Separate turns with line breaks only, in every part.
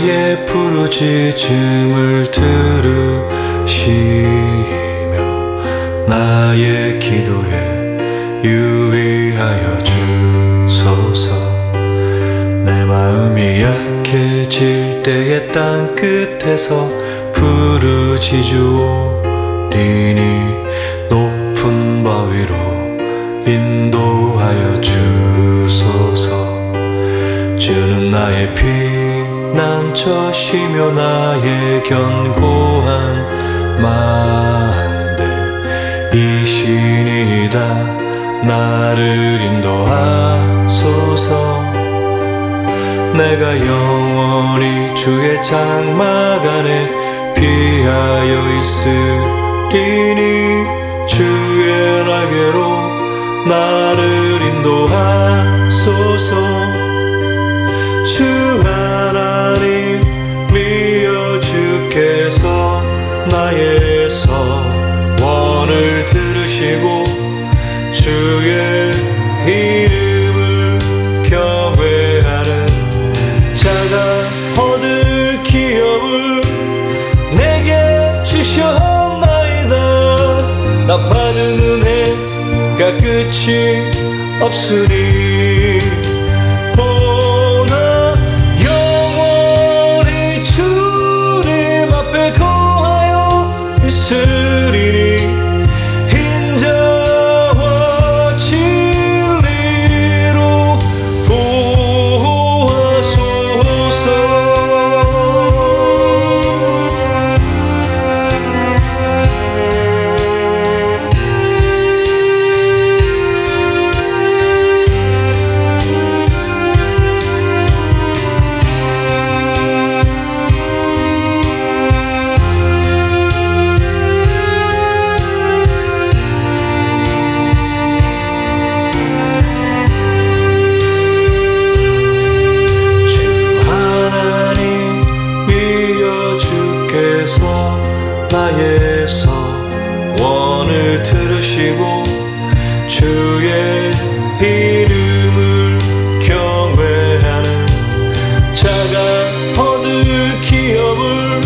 나의 부르짖음을 들으시며 나의 기도에 유의하여 주소서. 내 마음이 약해질 때에 땅 끝에서 부르짖으오리니 높은 바위로 인도하여 주소서. 주는 나의 피 난처시며 나의 견고한 만대 이 신이다 나를 인도하소서. 내가 영원히 주의 장막 안에 피하여 있으리니 주의 날개로 나를 인도하소서. 주 하나 주의 이름을 경외하는 자가 얻을 기업을 내게 주셨나이다. 나 받은 은혜가 끝이 없으니 나의 서원을 들으시고 주의 이름을 경외하는 자가 얻을 기업을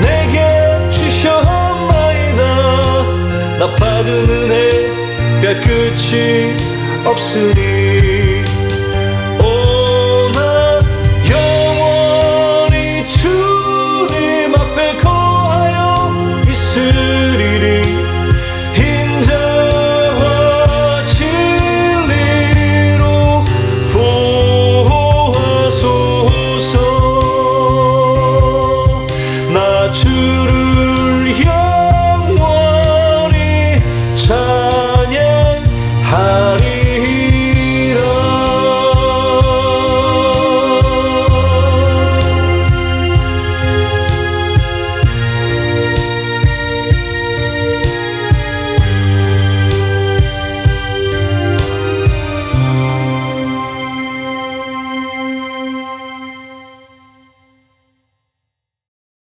내게 주셨나이다. 나 받은 은혜가 끝이 없으니